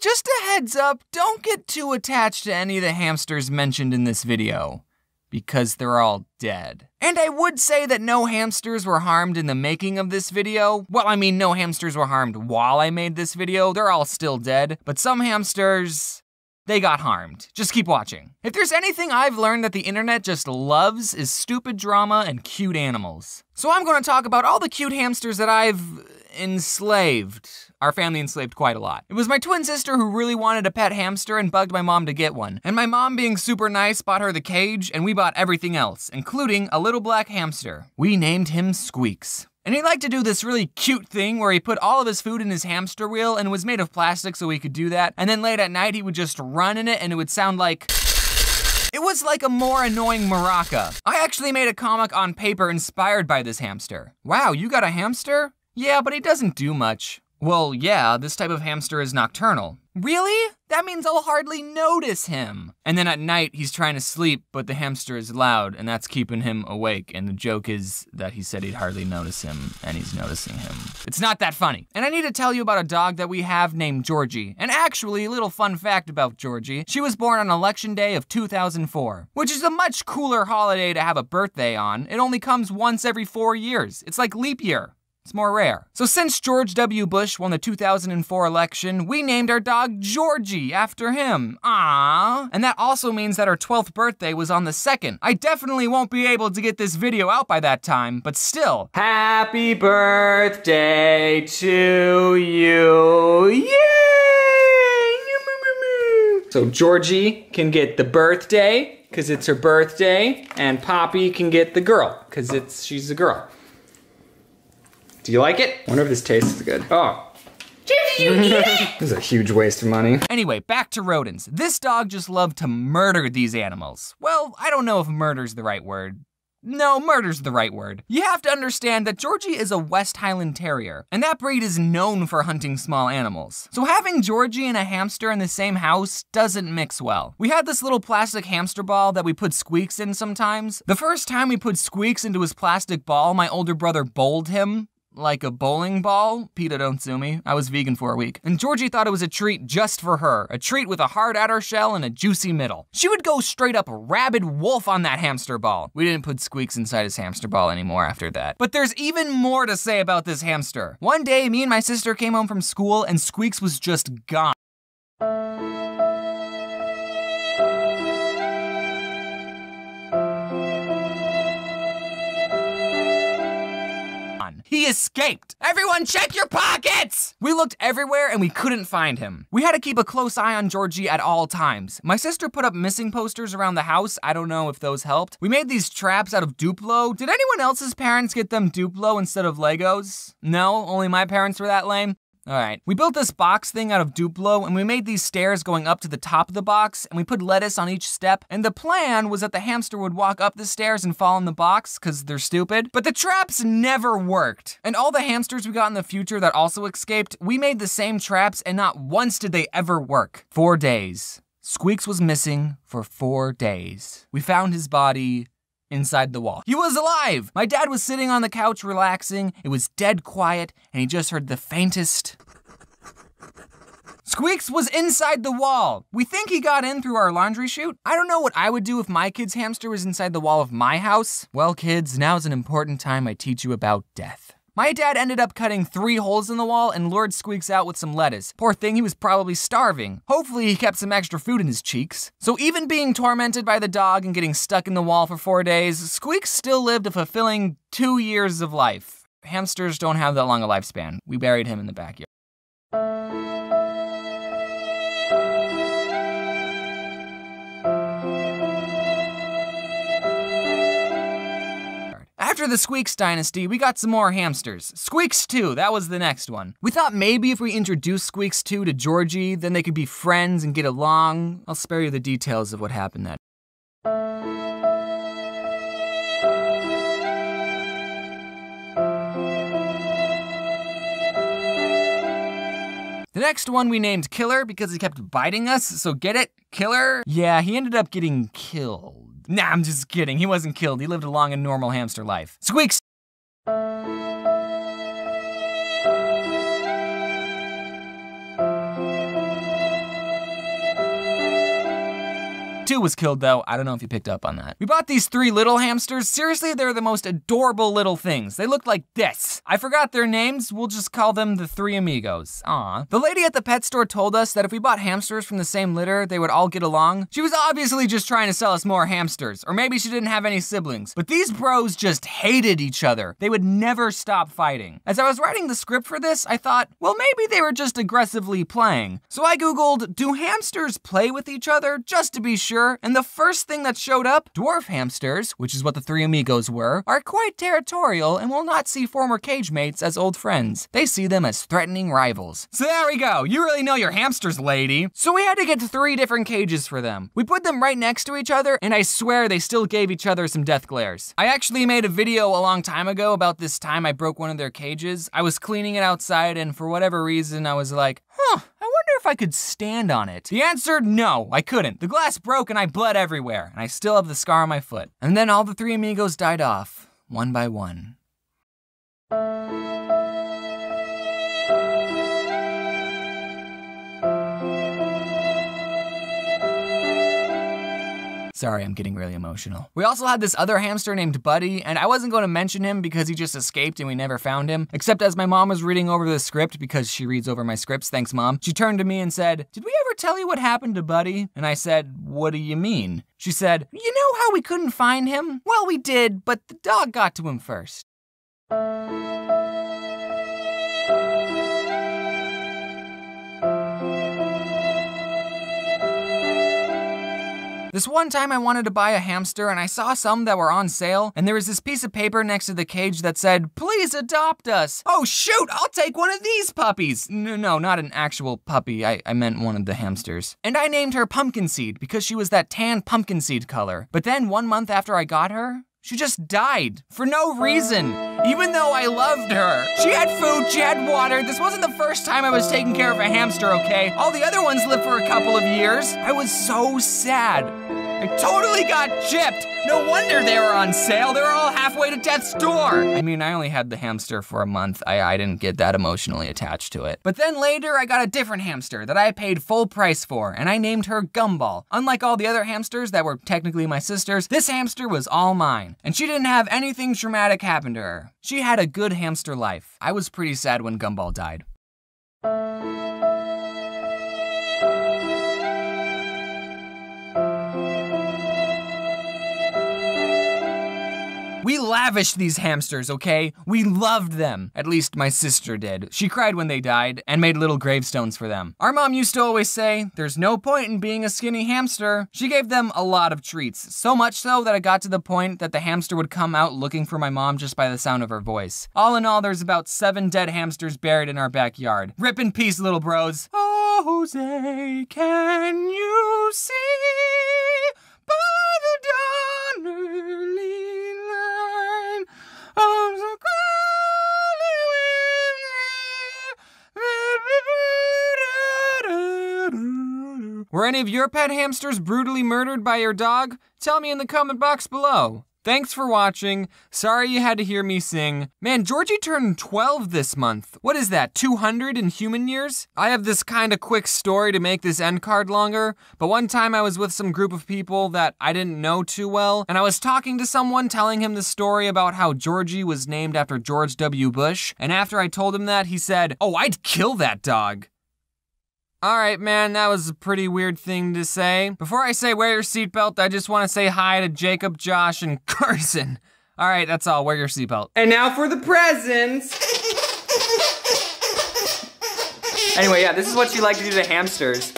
Just a heads up, don't get too attached to any of the hamsters mentioned in this video, because they're all dead. And I would say that no hamsters were harmed in the making of this video. Well, I mean, no hamsters were harmed while I made this video, they're all still dead, but some hamsters, they got harmed. Just keep watching. If there's anything I've learned that the internet just loves is stupid drama and cute animals. So I'm gonna talk about all the cute hamsters that I've enslaved. Our family enslaved quite a lot. It was my twin sister who really wanted a pet hamster and bugged my mom to get one. And my mom, being super nice, bought her the cage, and we bought everything else, including a little black hamster. We named him Squeaks. And he liked to do this really cute thing where he put all of his food in his hamster wheel and it was made of plastic so he could do that. And then late at night, he would just run in it and it would sound like. It was like a more annoying maraca. I actually made a comic on paper inspired by this hamster. Wow, you got a hamster? Yeah, but he doesn't do much. Well, yeah, this type of hamster is nocturnal. Really? That means I'll hardly notice him. And then at night, he's trying to sleep, but the hamster is loud, and that's keeping him awake. And the joke is that he said he'd hardly notice him, and he's noticing him. It's not that funny. And I need to tell you about a dog that we have named Georgie. And actually, a little fun fact about Georgie she was born on election day of 2004, which is a much cooler holiday to have a birthday on. It only comes once every four years. It's like leap year. It's more rare. So since George W. Bush won the 2004 election, we named our dog Georgie after him. Ah, And that also means that our 12th birthday was on the 2nd. I definitely won't be able to get this video out by that time, but still. Happy birthday to you. Yay! So Georgie can get the birthday, because it's her birthday, and Poppy can get the girl, because it's she's a girl. Do you like it? I wonder if this tastes good. Oh. Did you eat it? This is a huge waste of money. Anyway, back to rodents. This dog just loved to murder these animals. Well, I don't know if murder's the right word. No, murder's the right word. You have to understand that Georgie is a West Highland Terrier, and that breed is known for hunting small animals. So having Georgie and a hamster in the same house doesn't mix well. We had this little plastic hamster ball that we put Squeaks in sometimes. The first time we put Squeaks into his plastic ball, my older brother bowled him, like a bowling ball. PETA, don't sue me. I was vegan for a week. And Georgie thought it was a treat just for her. A treat with a hard outer shell and a juicy middle. She would go straight up rabid wolf on that hamster ball. We didn't put Squeaks inside his hamster ball anymore after that. But there's even more to say about this hamster. One day, me and my sister came home from school and Squeaks was just gone. He escaped. Everyone check your pockets! We looked everywhere and we couldn't find him. We had to keep a close eye on Georgie at all times. My sister put up missing posters around the house. I don't know if those helped. We made these traps out of Duplo. Did anyone else's parents get them Duplo instead of Legos? No, only my parents were that lame? All right, we built this box thing out of Duplo and we made these stairs going up to the top of the box and we put lettuce on each step. And the plan was that the hamster would walk up the stairs and fall in the box because they're stupid. But the traps never worked. And all the hamsters we got in the future that also escaped, we made the same traps and not once did they ever work. Four days. Squeaks was missing for four days. We found his body inside the wall. He was alive! My dad was sitting on the couch relaxing. It was dead quiet, and he just heard the faintest. Squeaks was inside the wall. We think he got in through our laundry chute. I don't know what I would do if my kid's hamster was inside the wall of my house. Well, kids, now's an important time I teach you about death. My dad ended up cutting three holes in the wall and lured Squeaks out with some lettuce. Poor thing, he was probably starving. Hopefully, he kept some extra food in his cheeks. So, even being tormented by the dog and getting stuck in the wall for four days, Squeaks still lived a fulfilling two years of life. Hamsters don't have that long a lifespan. We buried him in the backyard. After the Squeaks dynasty, we got some more hamsters. Squeaks 2, that was the next one. We thought maybe if we introduced Squeaks 2 to Georgie, then they could be friends and get along. I'll spare you the details of what happened that The next one we named Killer because he kept biting us, so get it? Killer? Yeah, he ended up getting killed. Nah, I'm just kidding. He wasn't killed. He lived a long and normal hamster life. Squeaks! Was killed though. I don't know if you picked up on that. We bought these three little hamsters. Seriously, they're the most adorable little things. They look like this. I forgot their names. We'll just call them the three amigos. Aw. The lady at the pet store told us that if we bought hamsters from the same litter, they would all get along. She was obviously just trying to sell us more hamsters, or maybe she didn't have any siblings. But these bros just hated each other. They would never stop fighting. As I was writing the script for this, I thought, well, maybe they were just aggressively playing. So I Googled, do hamsters play with each other? Just to be sure. And the first thing that showed up, dwarf hamsters, which is what the three amigos were, are quite territorial and will not see former cage mates as old friends. They see them as threatening rivals. So there we go. You really know your hamsters, lady. So we had to get three different cages for them. We put them right next to each other, and I swear they still gave each other some death glares. I actually made a video a long time ago about this time I broke one of their cages. I was cleaning it outside, and for whatever reason, I was like, huh, wonder if I could stand on it. The answer, no, I couldn't. The glass broke and I bled everywhere, and I still have the scar on my foot. And then all the three amigos died off, one by one. Sorry, I'm getting really emotional. We also had this other hamster named Buddy, and I wasn't going to mention him because he just escaped and we never found him. Except as my mom was reading over the script, because she reads over my scripts, thanks mom, she turned to me and said, Did we ever tell you what happened to Buddy? And I said, What do you mean? She said, You know how we couldn't find him? Well, we did, but the dog got to him first. This one time I wanted to buy a hamster and I saw some that were on sale, and there was this piece of paper next to the cage that said, Please adopt us. Oh, shoot, I'll take one of these puppies. No, no, not an actual puppy. I, I meant one of the hamsters. And I named her Pumpkin Seed because she was that tan pumpkin seed color. But then one month after I got her, she just died for no uh. reason, even though I loved her. She had food, she had water. This wasn't the first time I was taking care of a hamster, okay? All the other ones lived for a couple of years. I was so sad. I totally got gypped. No wonder they were on sale. They were all halfway to death's door. I mean, I only had the hamster for a month. I, I didn't get that emotionally attached to it. But then later, I got a different hamster that I paid full price for, and I named her Gumball. Unlike all the other hamsters that were technically my sister's, this hamster was all mine. And she didn't have anything traumatic happen to her. She had a good hamster life. I was pretty sad when Gumball died. We lavished these hamsters, okay? We loved them. At least my sister did. She cried when they died and made little gravestones for them. Our mom used to always say, there's no point in being a skinny hamster. She gave them a lot of treats, so much so that it got to the point that the hamster would come out looking for my mom just by the sound of her voice. All in all, there's about seven dead hamsters buried in our backyard. Rip in peace, little bros. Oh, Jose, can you see Were any of your pet hamsters brutally murdered by your dog? Tell me in the comment box below. Thanks for watching. Sorry you had to hear me sing. Man, Georgie turned 12 this month. What is that, 200 in human years? I have this kind of quick story to make this end card longer, but one time I was with some group of people that I didn't know too well, and I was talking to someone telling him the story about how Georgie was named after George W. Bush, and after I told him that, he said, Oh, I'd kill that dog. Alright, man, that was a pretty weird thing to say. Before I say wear your seatbelt, I just want to say hi to Jacob, Josh, and Carson. Alright, that's all. Wear your seatbelt. And now for the presents! anyway, yeah, this is what you like to do to hamsters.